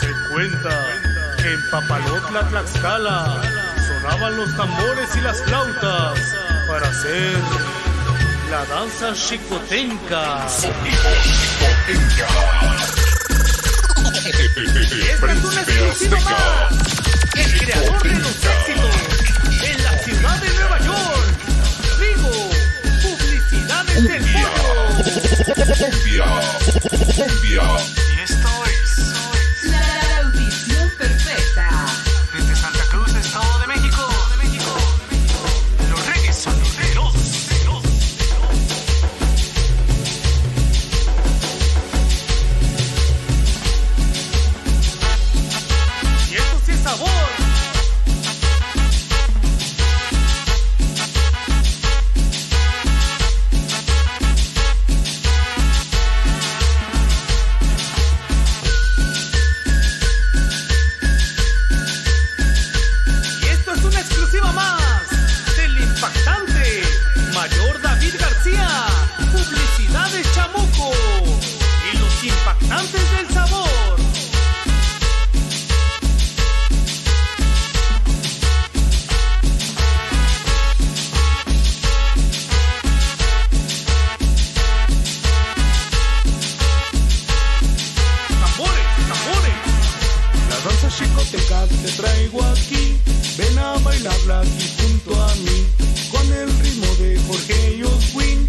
Se cuenta que en Papalotla, Tlaxcala, sonaban los tambores y las flautas para hacer la danza chicotenca. Esta es una exclusiva. te traigo aquí, ven a bailarla aquí junto a mí, con el ritmo de Jorge y Oswin,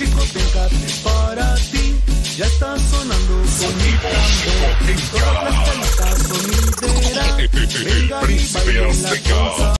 Chicoteca para ti ya está sonando con mi tambor. Todas las calitas son. Venga.